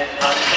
and